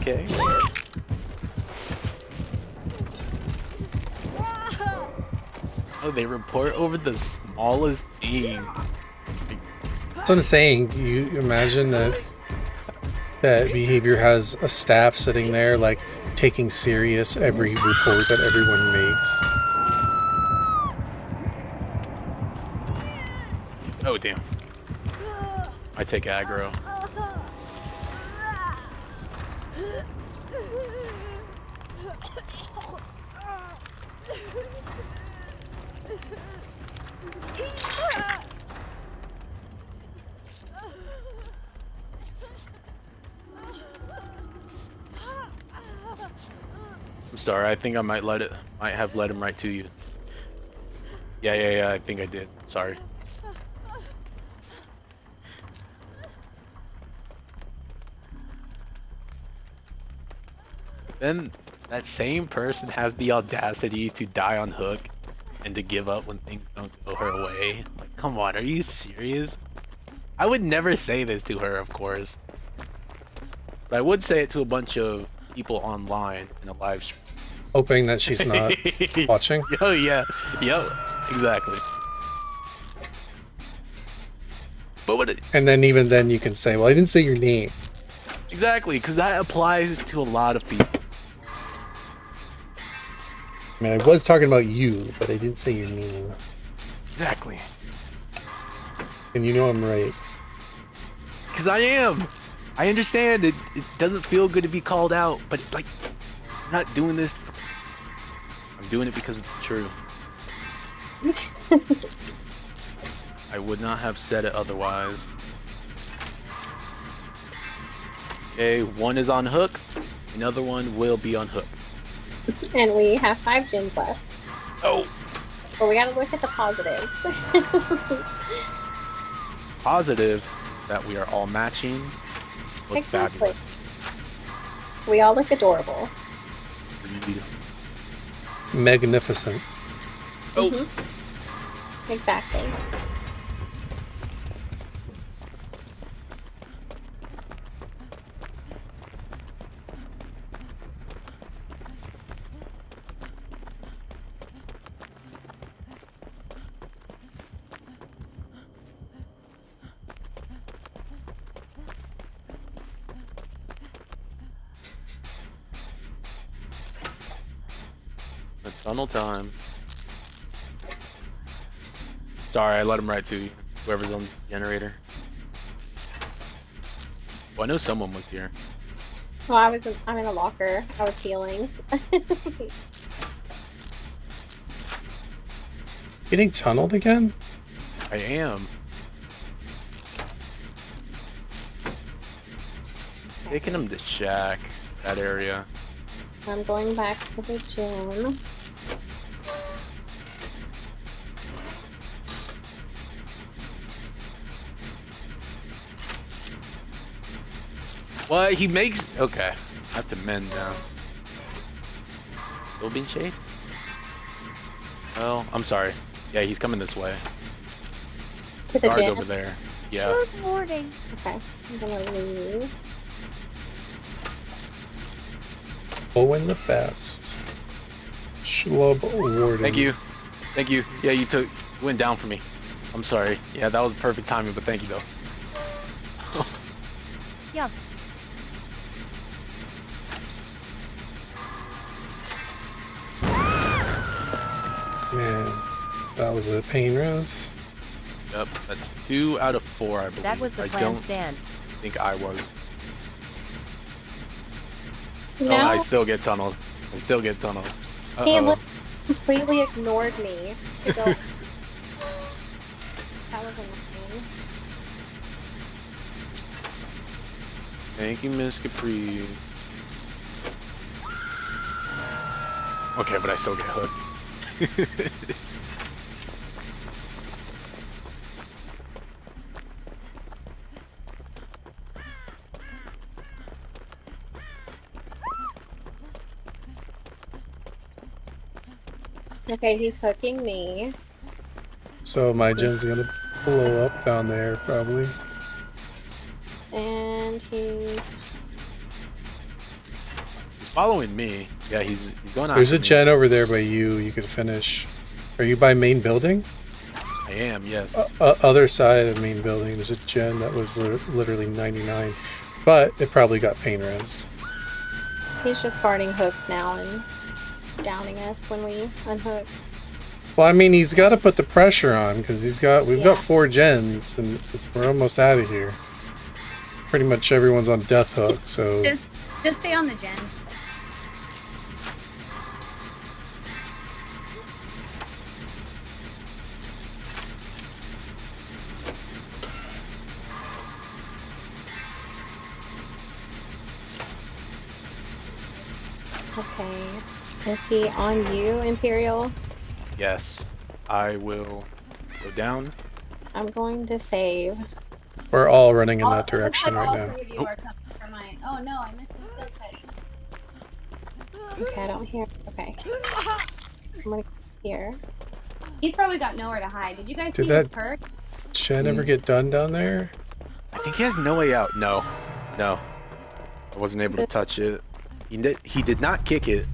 okay. Oh, they report over the smallest thing. That's what I'm saying. You imagine that that behavior has a staff sitting there, like taking serious every report that everyone makes. Oh damn. I take aggro. I'm sorry, I think I might let it might have led him right to you. Yeah, yeah, yeah, I think I did. Sorry. Then that same person has the audacity to die on hook and to give up when things don't go her way. Like, come on, are you serious? I would never say this to her, of course. But I would say it to a bunch of people online in a live stream. Hoping that she's not watching. Oh yeah, yep, exactly. But what? It, And then even then you can say, well, I didn't say your name. exactly, because that applies to a lot of people. I mean, I was talking about you, but I didn't say your name. Exactly, And you know I'm right. because I am. I understand it. It doesn't feel good to be called out, but like, I'm not doing this. For, I'm doing it because it's true. I would not have said it otherwise. Okay, one is on hook. Another one will be on hook. And we have five gins left. Oh, But we gotta look at the positives. positive that we are all matching. Look exactly. fabulous. We all look adorable. Magnificent. Oh, Mhm. Exactly. Tunnel time. Sorry, I let him right to you. Whoever's on the generator. Well, I know someone was here. Well, I was in, I'm in a locker. I was healing. Getting tunneled again? I am. Taking him to Shack, that area. I'm going back to the gym. What? He makes. Okay. I have to mend down. Still being chased? Oh, I'm sorry. Yeah, he's coming this way. To the Guards gym. over there. Yeah. Good morning. Okay. I'm gonna leave. Owen the best. Schlub Warden. Thank you. Thank you. Yeah, you took went down for me. I'm sorry. Yeah, that was perfect timing, but thank you though. Yeah. That was a pain res. Yep, that's two out of four, I believe. That was the I plan don't stand. think I was. No, Oh, I still get tunneled. I still get tunneled. Uh he oh. li- completely ignored me to go. that was annoying. Thank you, Miss Capri. Okay, but I still get hooked. Okay, he's hooking me. So my gen's gonna blow up down there, probably. And he's He's following me. Yeah, he's he's going There's a after me. gen over there by you. You could finish. Are you by main building? I am, yes. Uh, uh, other side of main building. There's a gen that was li- literally 99, but it probably got pain res. He's just guarding hooks now and downing us when we unhook. Well, I mean, he's got to put the pressure on because he's got. We've got four gens, and it's we're almost out of here. Pretty much everyone's on death hook, so Just just stay on the gens. Okay. Is he on you, Imperial? Yes. I will go down. I'm going to save. we're all running in All- that oh, it direction like right all now. three of you are coming for mine. Oh no, I missed the skill. Okay, I don't hear. Okay. I'm gonna here. He's probably got nowhere to hide. Did you guys Did see his that- perk? Shen ever hmm. get done down there? I think he has no way out. No. No. I wasn't able to touch it. He did, he did not kick it.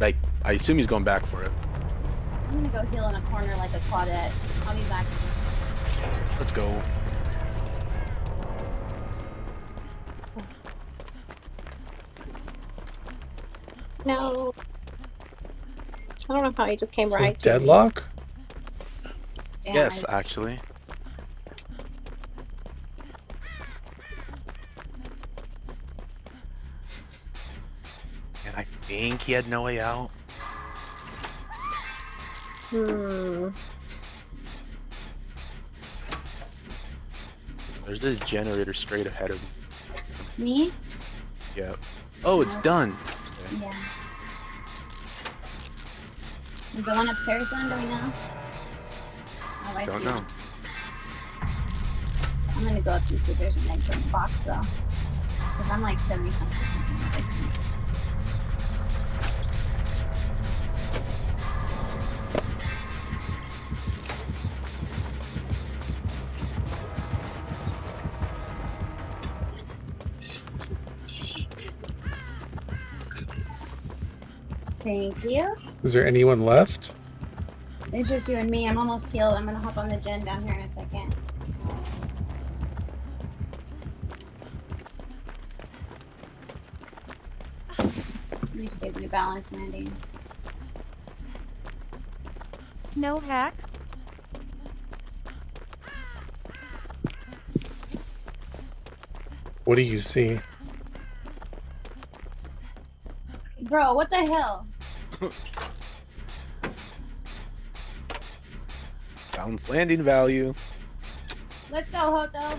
Like, I assume he's going back for it. I'm gonna go heal in a corner like a Claudette. I'll be back. Let's go. No. I don't know how he just came So right. it's to deadlock. Damn, yes, I- actually. And I think he had no way out. Hmm. There's this generator straight ahead of me. me? Yep. Oh, it's No. done. Yeah. Is the one upstairs done? Do we know? Oh, I Don't see. know. I'm gonna go up and see if there's an egg in the box though. Because I'm like 75% Thank you. Is there anyone left? It's just you and me. I'm almost healed. I'm gonna hop on the gen down here in a second. Let me save me balance landing. No hacks? What do you see? Bro, what the hell? Balance landing value. Let's go, Hoto.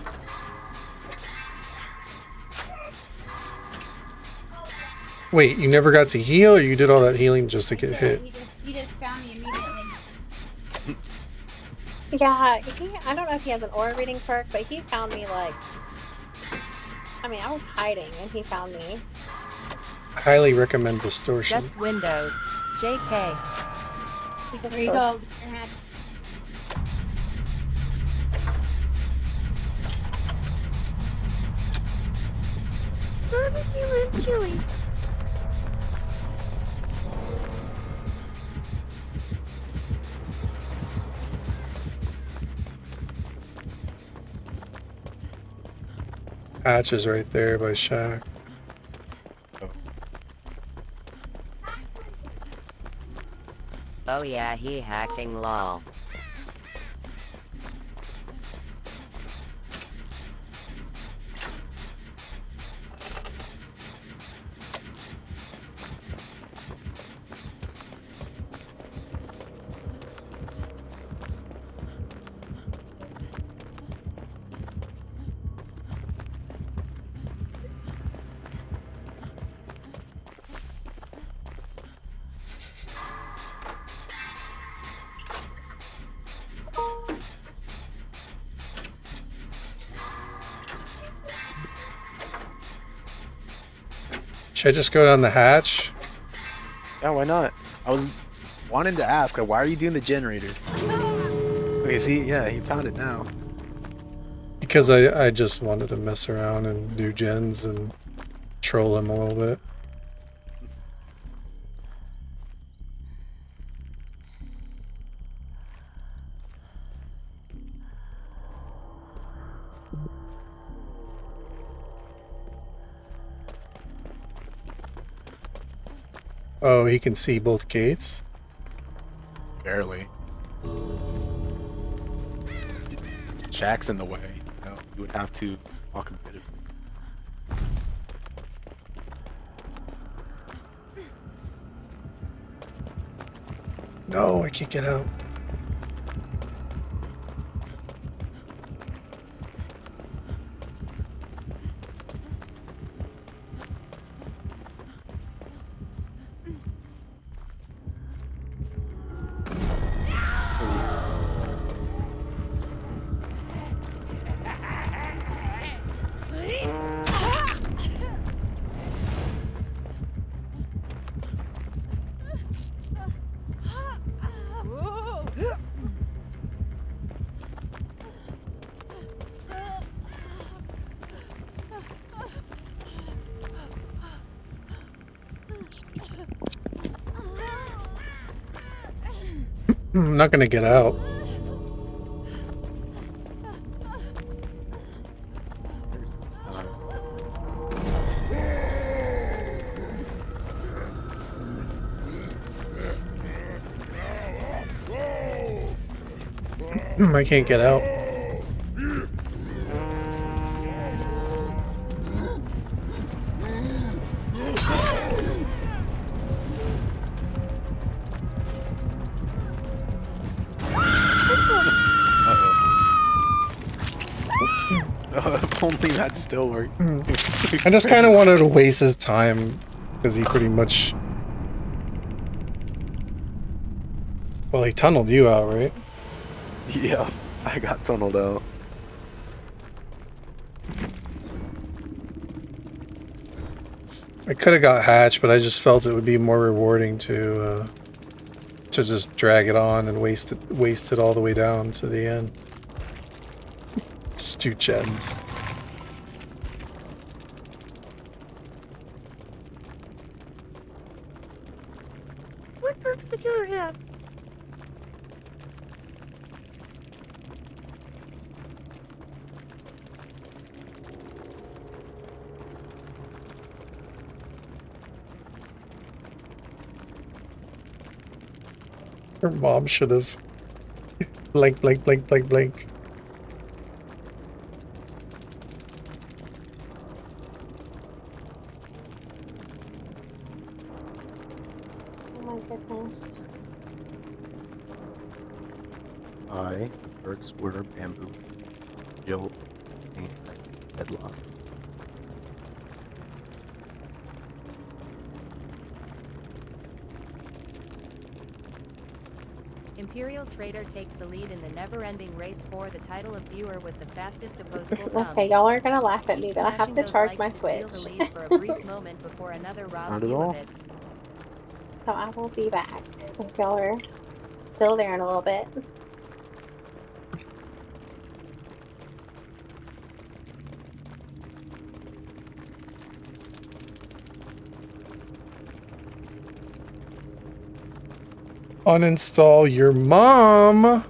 Wait, you never got to heal, or you did all that healing just to get hit? He just, he just found me immediately. Yeah, he, I don't know if he has an aura reading perk, but he found me like. I mean, I was hiding and he found me. Highly recommend distortion. Just Windows. JK. He There you go. Get your hatch. Barbecue and chili. Hatch is right there by Shack. Oh yeah, he hacking lol. Should I just go down the hatch? Yeah, why not? I was wanting to ask, like, why are you doing the generators? Okay, see, yeah, he found it now. Because I, I just wanted to mess around and do gens and troll him a little bit. Oh, he can see both gates. Barely. Jack's in the way. You, know, you would have to walk a bit of No, I can't get out. I'm not gonna get out. I can't get out. if only that still worked. I just kind of wanted to waste his time because he pretty much. Well, he tunneled you out, right? Yeah, I got tunneled out. I could have got hatch, but I just felt it would be more rewarding to uh, to just drag it on and waste it waste it all the way down to the end. It's two gens. What perks the killer have? Her mom should have. Blank, blank, blank, blank, blank. Imperial Trader takes the lead in the never-ending race for the title of viewer with the fastest opposable thumbs. Okay, y'all are gonna laugh at Keep me, but I have to charge my to Switch. for a brief moment before another robs Not at you all. of it. so I will be back. Y'all are still there in a little bit. Uninstall your mom.